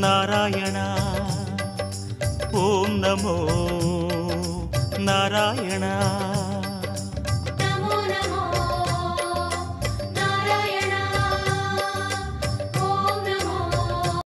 Narayana. Om NaMo Narayana.